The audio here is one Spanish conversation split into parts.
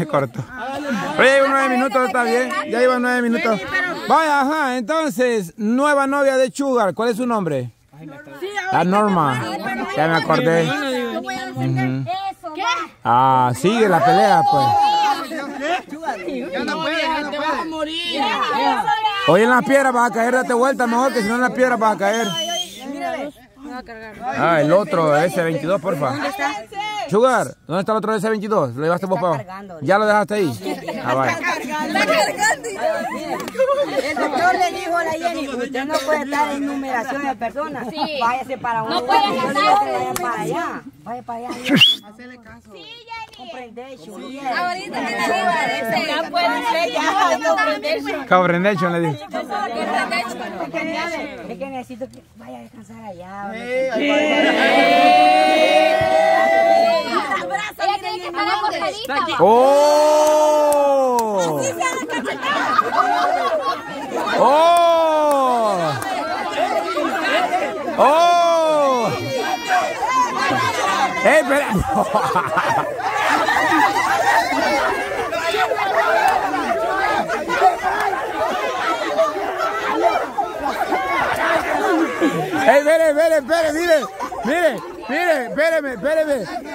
se cortó. Oye, ya iban nueve minutos, está bien. Ya iban nueve minutos. Vaya, ajá. Entonces, nueva novia de Sugar. ¿Cuál es su nombre? La Norma. Ya me acordé. Ujú. Ah, sigue la pelea, pues. Hoy en las piedras vas a caer, date vuelta mejor que si no en las piedras vas a caer. Ah, el otro, ese 22, porfa. Sugar, ¿dónde está el otro ese 22? ¿Lo llevaste vos para ¿Ya lo dejaste ahí? Ah, vaya. El doctor le dijo a la Jenny, usted no puede estar en numeración de personas. Sí. Váyase para un No lugar. digo que en vaya para allá. numeración. Vaya para allá. Comprendation. Ahorita que le digo, ya puede ser, ya, comprender. Cabrendation le dije. Es que, ne- es que necesito que vaya a descansar allá. ¡Oh! ¡Oh! ¡Oh! ¡Eh, espera! ¡Ey, espere, espere, espere, mire! Mire, mire, espéreme, espéreme.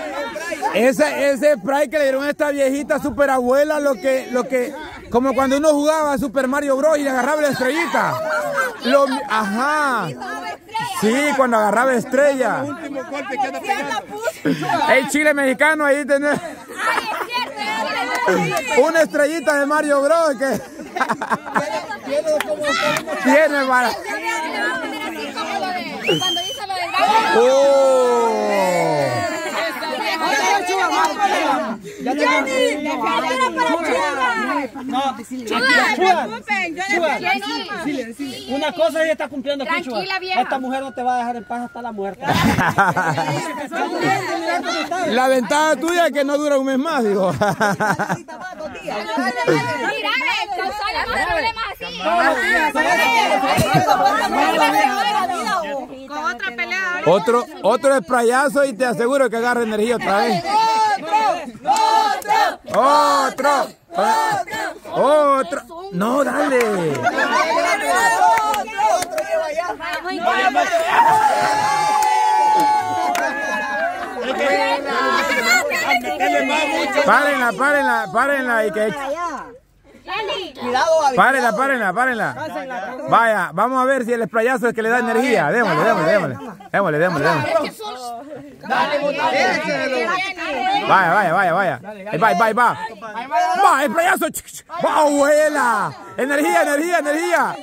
Ese, ese spray que le dieron a esta viejita super abuela, lo que, lo que, como cuando uno jugaba a Super Mario Bros. y le agarraba la estrellita. Lo ajá. Sí, cuando agarraba estrella. El chile mexicano ahí tenés una estrellita de Mario Bros. que tiene para. Cuando hizo lo del gallo. Una cosa ella está cumpliendo aquí, vieja. Esta mujer no te va a dejar en paz hasta la muerte. La ventaja tuya es que no dura un mes más, digo. Otro, otro sprayazo y te aseguro que agarra energía otra vez. Otro. Otro. No, dale. Párenla, párenla, párenla y que Párenla, párenla, párenla. Vaya, vamos a ver si el sprayazo es que le da energía. Démosle, démosle, démosle. Démosle, démosle, démosle. Vaya, vaya, vaya, vaya. Ahí va, ahí va, ahí va. Va, el sprayazo. Va, abuela. Energía, energía, energía.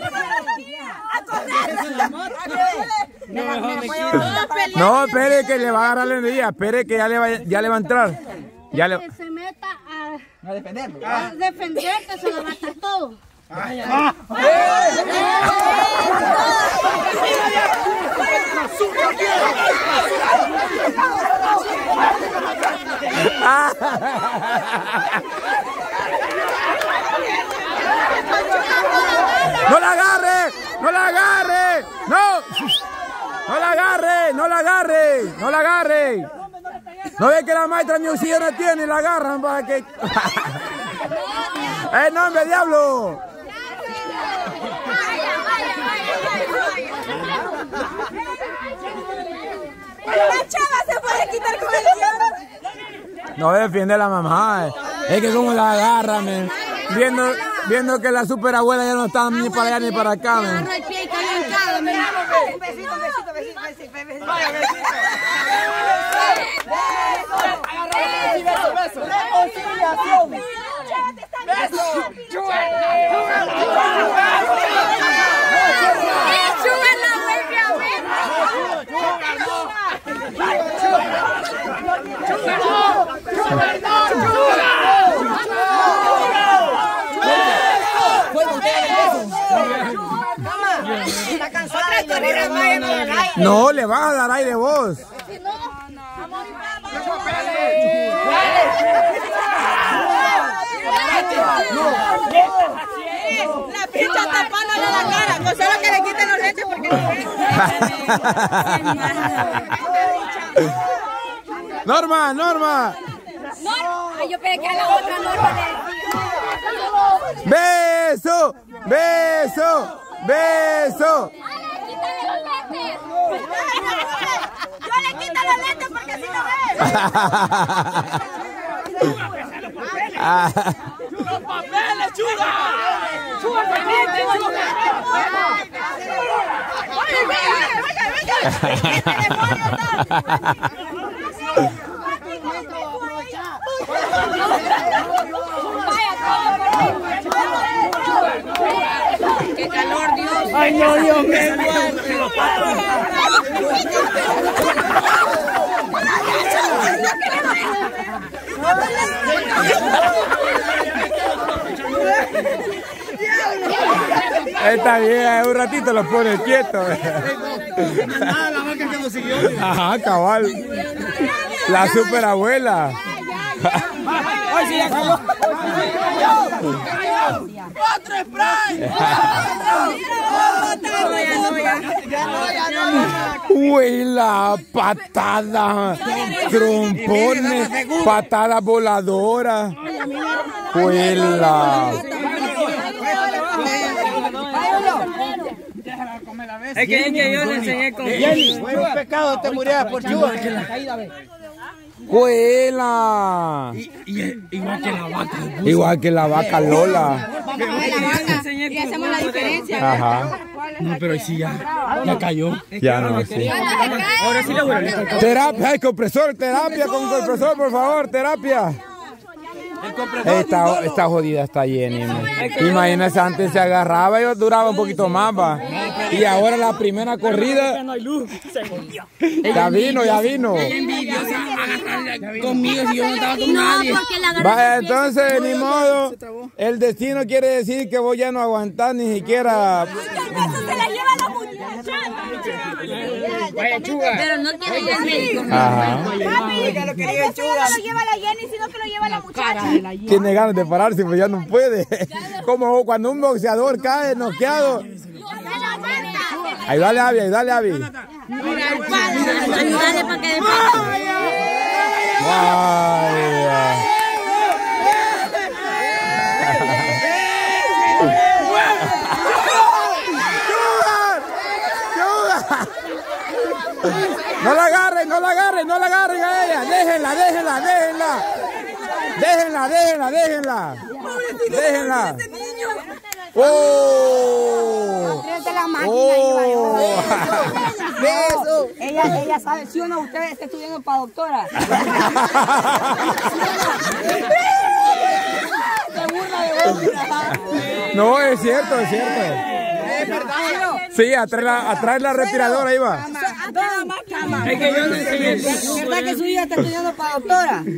No, espere que le va a agarrar la energía. Espere que ya le va, ya le va a entrar. Ya le... Que se meta a, a defenderte, se lo matas todo. ¡No la agarre! ¡No la agarre! ¡No! ¡No la agarre! ¡No la agarre! ¡No la agarre! ¿No ve que la maestra ni no tiene y la agarran para que... ¡Eh, nombre, diablo! La chava se puede quitar con el diablo. No defiende a la mamá. eh. Es que como la agarra, men. Viendo, viendo que la superabuela ya no está ni para allá ni para acá, men. Un besito, un besito, besito, besito, No, le vas a dar aire vos. Pincha tapándole la cara. No solo que le quiten los lentes porque Norma, Norma. Ay, yo pensé que a la otra no lo Beso, beso, beso. Yo le quito los lentes porque si no ves. Qué calor, Dios. Ay, no, Dios mío. Está bien, un ratito lo pone quieto. Nada, la vaca que nos siguió. Ajá, cabal. La superabuela. Ay, sí, ya acabó. Huela, patada, trompones, patada voladora. Huela. Es que, es que yo le enseñé con... Fue un pecado te murieras por chuva. Huela. Igual que la vaca. Igual que la vaca Lola. Y hacemos la diferencia. Ajá. No, pero sí ya, ya cayó. Ya no, sí. Ahora sí le voy a Terapia, hay compresor, terapia con compresor, por favor, terapia. Esta, esta jodida está llena. Imagínese, antes se agarraba y duraba un poquito más, va. Y ahora la primera corrida. No hay luz. Se jodió. Ya vino, ya vino. conmigo si yo no estaba con No, nadie. porque la agarró. Va, entonces, ni modo. El destino quiere decir que vos ya no aguantás ni siquiera. Vaya chuga. Pero no quiere ir al médico. Ajá. Papi, el destino no lo lleva la Jenny, sino que lo lleva la muchacha. Tiene ganas de pararse, pero ya no puede. Como cuando un boxeador cae noqueado. Ahí dale, Avi, ahí dale, Avi. Ayúdale para que después. Vaya. No la agarren, no la agarren, no la agarren a ella. Déjenla, déjenla, déjenla. Déjenla, déjenla, déjenla. Déjenla. ¡Oh! La máquina ¡Oh! Beso. Ella, ella sabe, ¿sí o no? Usted está estudiando para doctora. Se burla de vos. No, es cierto, es cierto. Sí, atrás la, atrás la respiradora ahí va. Es que yo le. ¿Verdad que su hija está estudiando para doctora?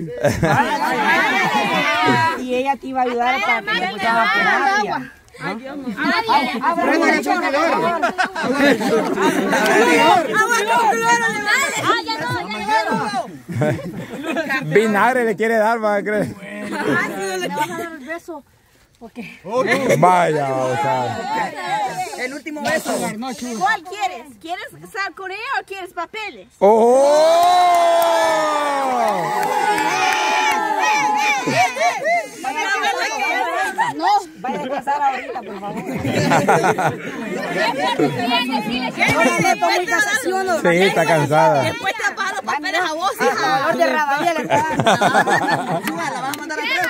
Y ella te iba a ayudar para que le pusieran terapia. Ay, Dios mío. El. Ah, ya no, ya no. Vinagre le quiere dar, va a creer. ¿Le vas a dar el beso? Vaya, o sea. El último beso. ¿Cuál quieres? ¿Quieres estar con ella o quieres papeles? ¡Oh! Vaya a descansar ahorita, por favor. Sí, está cansada. Después te pago los papeles a vos, Hasta hija. dolor de rabadilla le está dando. La vas a mandar a traer.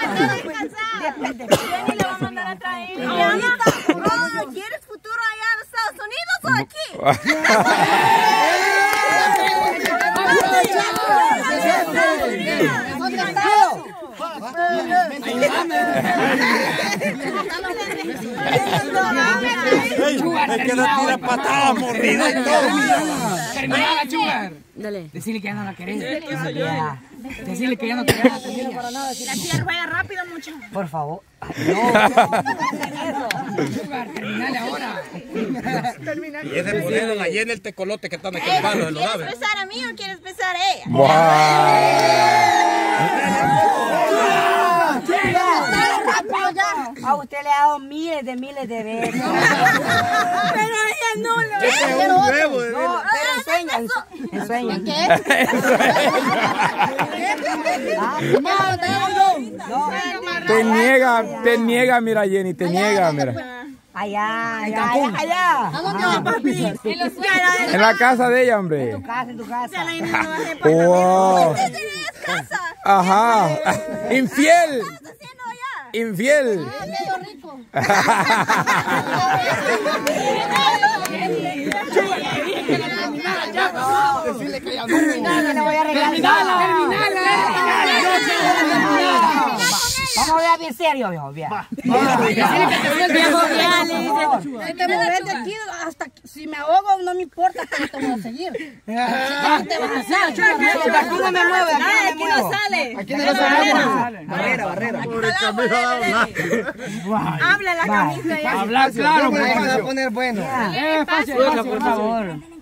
Jenny le va a mandar a traer. Yanita, ¿quieres futuro allá en Estados Unidos o aquí? Es que la tira patada, mordida y todo. Terminala, chugar. Dale. Decirle que ya no la querés. Decirle que ya no querés a la niña. La tía rueda rápido, mucho. Por favor. Terminale ahora. Y ese ponerlo allí en el tecolote que está en el palo de los ¿Quieres labios. besar a mí o quieres besar a ella? A usted le ha dado miles de miles de veces. Pero ella no lo Ese es un huevo de No, pero enseña, enseña. Te niega, te niega, mira Jenny, te niega, mira. Allá, allá, allá, allá. ¿A dónde va, papi? En los En la casa de ella, hombre. En tu casa, en tu casa. Wow. ¿Tienes casa? Ajá. Infiel. Infiel. medio rico. Le voy a regalar. Vamos a ver bien serio, viejo. Aquí, hasta que- si me ahogo, no me importa, pero te voy a seguir. ¿Qué te vas a hacer? Aquí no me mueve, aquí no me sale. Aquí no mueve. Barrera, barrera. Habla la camisa. Habla claro, Vamos a poner bueno. Por favor.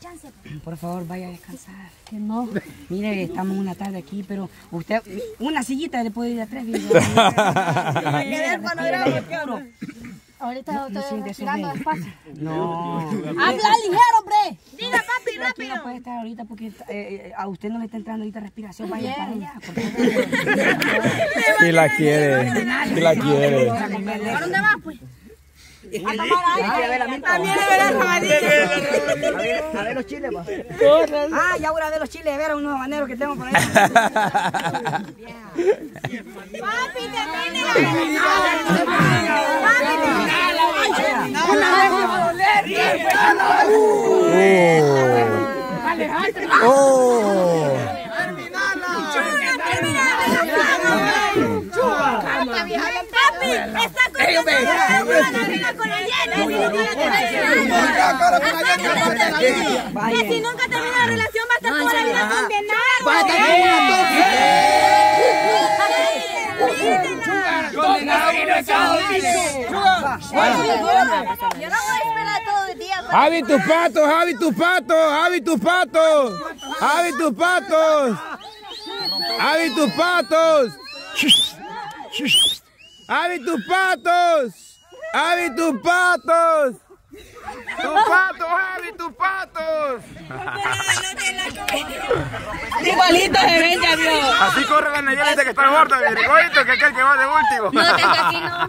Por favor, vaya a descansar. Que no. Mire, estamos una tarde aquí, pero usted, una sillita le puede ir a tres. Para que ver panorama, cabrón. Ahorita No estoy respirando despacio. No. Habla ligero, hombre. Diga, papi, Aquí no rápido. puede estar ahorita porque eh, eh, a usted no le está entrando ahorita respiración. Vaya para allá. Si la quiere. Si la quiere. ¿A dónde vas, pues? A. También le verás. A ver los chiles, pa. Ah, ya voy a ver los chiles de ver a unos habaneros que tengo por ahí. Papi, termine la Oh. Papi, está con con la Que si nunca termina la relación va a estar toda la vida condenado. Yo no voy a esperar todo el día. Javi tus patos, Javi tus patos, Javi tus patos, Javi tus patos, Javi tus patos, Javi tus patos, Javi tus patos, tus patos, Javi tus patos. Igualito se ven, ya vio. Así corre la Nayeli que está gorda, que es aquel que va de último. No, desde aquí no.